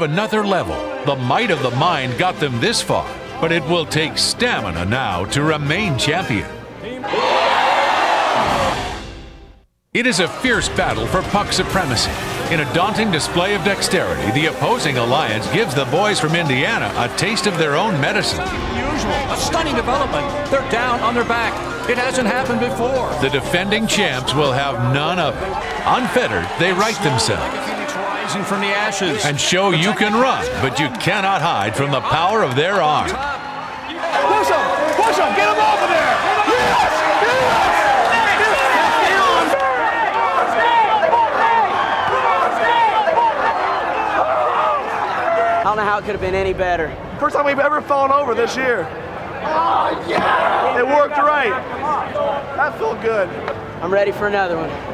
another level. The might of the mind got them this far, but it will take stamina now to remain champion. It is a fierce battle for puck supremacy. In a daunting display of dexterity, the opposing alliance gives the boys from Indiana a taste of their own medicine. Unusual, a stunning development. They're down on their back. It hasn't happened before. The defending champs will have none of it. Unfettered, they right themselves Rising from the ashes. and show you can run, but you cannot hide from the power of their arm. Push him! Push him! Get him off of there! Yes! Yes! I don't know how it could have been any better. First time we've ever fallen over this year. Oh, yeah! It worked right. That felt good. I'm ready for another one.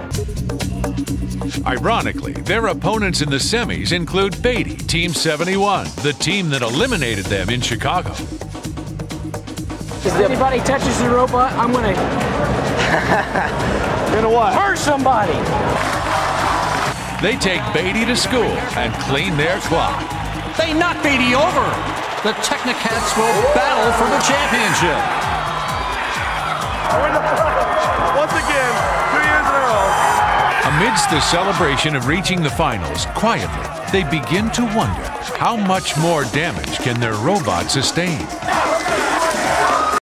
Ironically, their opponents in the semis include Beatty, Team 71, the team that eliminated them in Chicago. If anybody touches the robot, I'm gonna You know what? hurt somebody. They take Beatty to school and clean their clock. They knock Beatty over. The TechnoKats will battle for the championship. Amidst the celebration of reaching the finals, quietly, they begin to wonder how much more damage can their robot sustain.